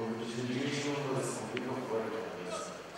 Quando nos dirigimos, ficam fora de nós.